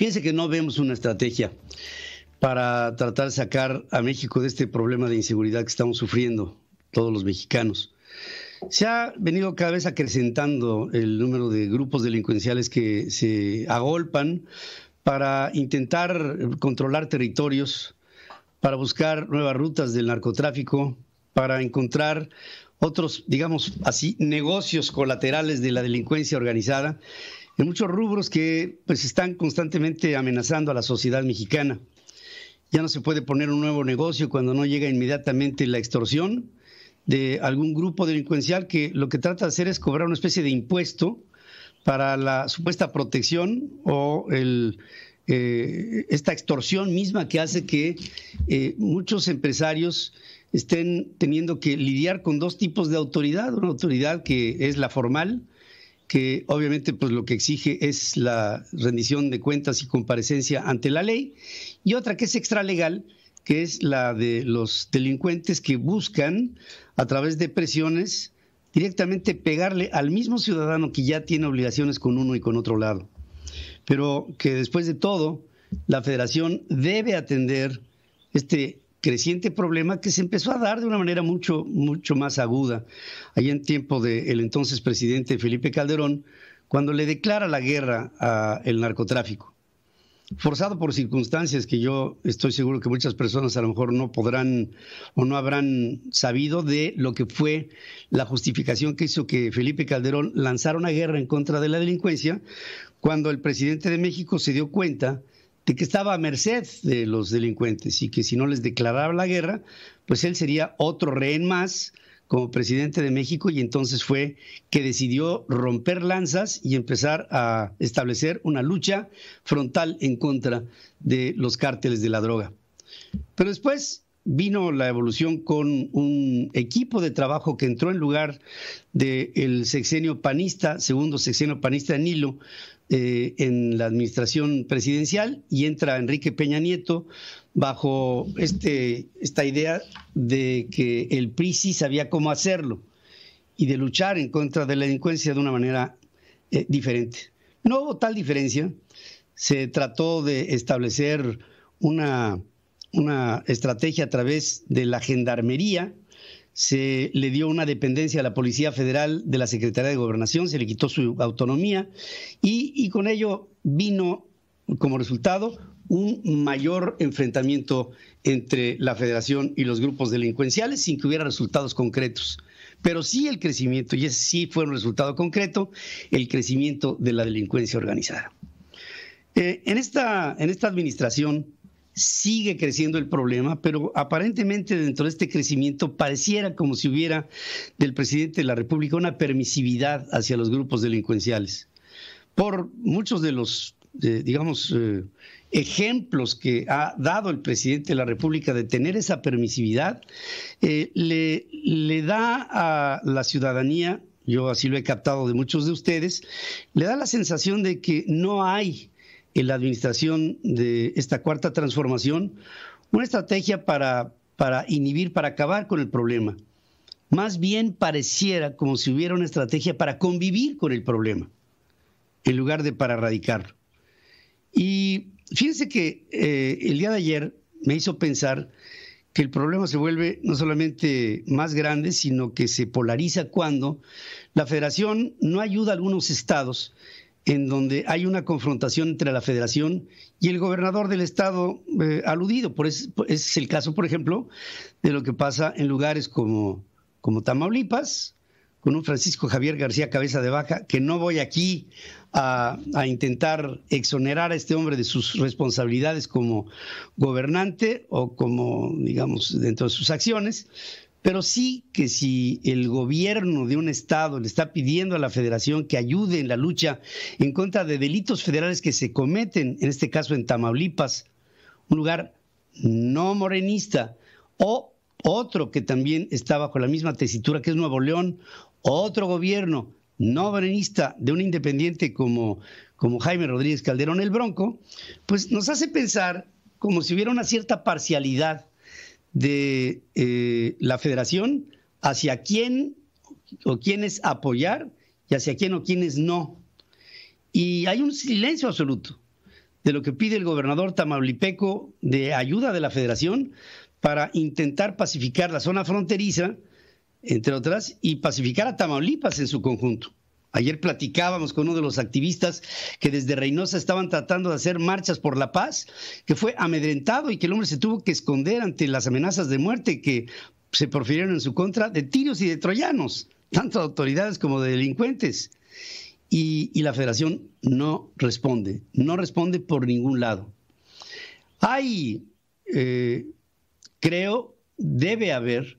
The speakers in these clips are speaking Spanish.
Fíjense que no vemos una estrategia para tratar de sacar a México de este problema de inseguridad que estamos sufriendo todos los mexicanos. Se ha venido cada vez acrecentando el número de grupos delincuenciales que se agolpan para intentar controlar territorios, para buscar nuevas rutas del narcotráfico, para encontrar otros, digamos así, negocios colaterales de la delincuencia organizada en muchos rubros que pues están constantemente amenazando a la sociedad mexicana. Ya no se puede poner un nuevo negocio cuando no llega inmediatamente la extorsión de algún grupo delincuencial que lo que trata de hacer es cobrar una especie de impuesto para la supuesta protección o eh, esta extorsión misma que hace que eh, muchos empresarios estén teniendo que lidiar con dos tipos de autoridad, una autoridad que es la formal, que obviamente pues lo que exige es la rendición de cuentas y comparecencia ante la ley, y otra que es extralegal, que es la de los delincuentes que buscan a través de presiones directamente pegarle al mismo ciudadano que ya tiene obligaciones con uno y con otro lado. Pero que después de todo, la federación debe atender este creciente problema que se empezó a dar de una manera mucho, mucho más aguda, allá en tiempo del entonces presidente Felipe Calderón, cuando le declara la guerra al narcotráfico. Forzado por circunstancias que yo estoy seguro que muchas personas a lo mejor no podrán o no habrán sabido de lo que fue la justificación que hizo que Felipe Calderón lanzara una guerra en contra de la delincuencia, cuando el presidente de México se dio cuenta de que estaba a merced de los delincuentes y que si no les declaraba la guerra, pues él sería otro rehén más como presidente de México y entonces fue que decidió romper lanzas y empezar a establecer una lucha frontal en contra de los cárteles de la droga. Pero después vino la evolución con un equipo de trabajo que entró en lugar del sexenio panista, segundo sexenio panista de Nilo, eh, en la administración presidencial y entra Enrique Peña Nieto bajo este, esta idea de que el PRI sabía cómo hacerlo y de luchar en contra de la delincuencia de una manera eh, diferente. No hubo tal diferencia, se trató de establecer una, una estrategia a través de la gendarmería, se le dio una dependencia a la Policía Federal de la Secretaría de Gobernación, se le quitó su autonomía y, con ello vino como resultado un mayor enfrentamiento entre la federación y los grupos delincuenciales sin que hubiera resultados concretos. Pero sí el crecimiento, y ese sí fue un resultado concreto, el crecimiento de la delincuencia organizada. Eh, en, esta, en esta administración sigue creciendo el problema, pero aparentemente dentro de este crecimiento pareciera como si hubiera del presidente de la República una permisividad hacia los grupos delincuenciales. Por muchos de los, digamos, eh, ejemplos que ha dado el presidente de la República de tener esa permisividad, eh, le, le da a la ciudadanía, yo así lo he captado de muchos de ustedes, le da la sensación de que no hay en la administración de esta cuarta transformación una estrategia para, para inhibir, para acabar con el problema. Más bien pareciera como si hubiera una estrategia para convivir con el problema, en lugar de para erradicarlo. Y fíjense que eh, el día de ayer me hizo pensar que el problema se vuelve no solamente más grande, sino que se polariza cuando la federación no ayuda a algunos estados en donde hay una confrontación entre la federación y el gobernador del estado eh, aludido. Por ese, es el caso, por ejemplo, de lo que pasa en lugares como, como Tamaulipas, con un Francisco Javier García Cabeza de Vaca, que no voy aquí a, a, intentar exonerar a este hombre de sus responsabilidades como gobernante o como, digamos, dentro de sus acciones, pero sí que si el gobierno de un estado le está pidiendo a la federación que ayude en la lucha en contra de delitos federales que se cometen, en este caso en Tamaulipas, un lugar no morenista, o otro que también está bajo la misma tesitura que es Nuevo León, otro gobierno no morenista de un independiente como, como Jaime Rodríguez Calderón el Bronco, pues nos hace pensar como si hubiera una cierta parcialidad de eh, la federación hacia quién o quiénes apoyar y hacia quién o quiénes no. Y hay un silencio absoluto de lo que pide el gobernador tamaulipeco de ayuda de la federación para intentar pacificar la zona fronteriza, entre otras, y pacificar a Tamaulipas en su conjunto. Ayer platicábamos con uno de los activistas que desde Reynosa estaban tratando de hacer marchas por la paz, que fue amedrentado y que el hombre se tuvo que esconder ante las amenazas de muerte que se profirieron en su contra de tiros y de troyanos, tanto de autoridades como de delincuentes. Y, la federación no responde, no responde por ningún lado. Hay, eh, creo, debe haber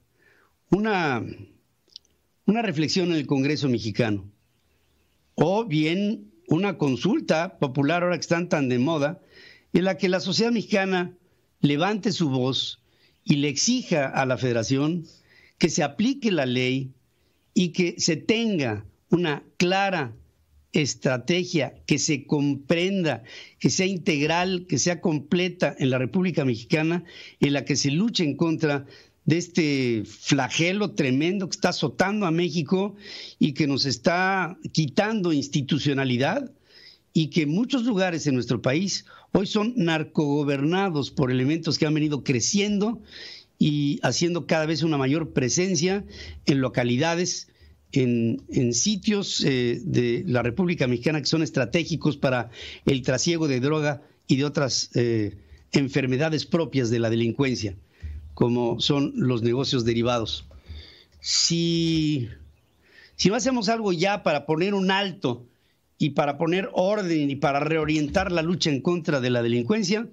una, una reflexión en el Congreso mexicano o bien una consulta popular ahora que están tan de moda, en la que la sociedad mexicana levante su voz y le exija a la federación que se aplique la ley y que se tenga una clara estrategia que se comprenda, que sea integral, que sea completa en la República Mexicana, en la que se luche en contra de este flagelo tremendo que está azotando a México y que nos está quitando institucionalidad y que muchos lugares en nuestro país hoy son narcogobernados por elementos que han venido creciendo y haciendo cada vez una mayor presencia en localidades, en, sitios eh, de la República Mexicana que son estratégicos para el trasiego de droga y de otras eh, enfermedades propias de la delincuencia como son los negocios derivados. Si, si no hacemos algo ya para poner un alto y para poner orden y para reorientar la lucha en contra de la delincuencia,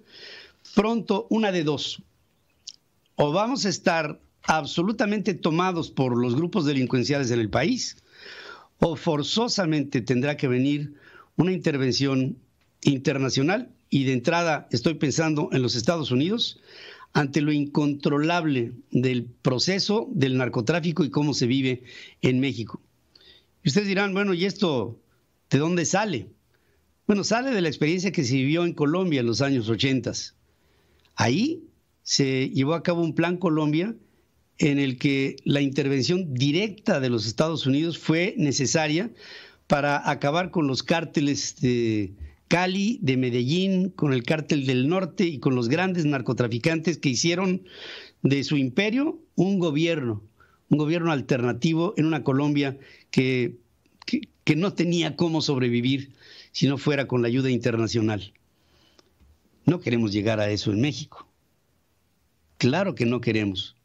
pronto una de dos. O vamos a estar absolutamente tomados por los grupos delincuenciales en el país, o forzosamente tendrá que venir una intervención internacional, y de entrada estoy pensando en los Estados Unidos, ante lo incontrolable del proceso del narcotráfico y cómo se vive en México. Y ustedes dirán, bueno, ¿y esto de dónde sale? Bueno, sale de la experiencia que se vivió en Colombia en los años 80. Ahí se llevó a cabo un plan Colombia en el que la intervención directa de los Estados Unidos fue necesaria para acabar con los cárteles de Cali, de Medellín, con el cártel del norte y con los grandes narcotraficantes que hicieron de su imperio un gobierno, un gobierno alternativo en una Colombia que, que, no tenía cómo sobrevivir si no fuera con la ayuda internacional. No queremos llegar a eso en México. Claro que no queremos.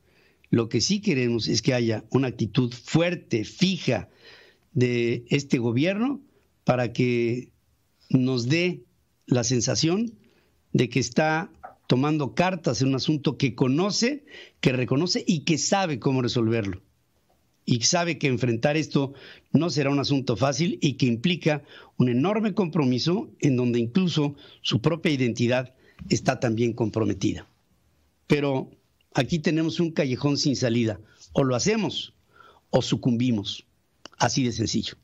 Lo que sí queremos es que haya una actitud fuerte, fija de este gobierno para que nos dé la sensación de que está tomando cartas en un asunto que conoce, que reconoce y que sabe cómo resolverlo. Y sabe que enfrentar esto no será un asunto fácil y que implica un enorme compromiso en donde incluso su propia identidad está también comprometida. Pero aquí tenemos un callejón sin salida. O lo hacemos o sucumbimos. Así de sencillo.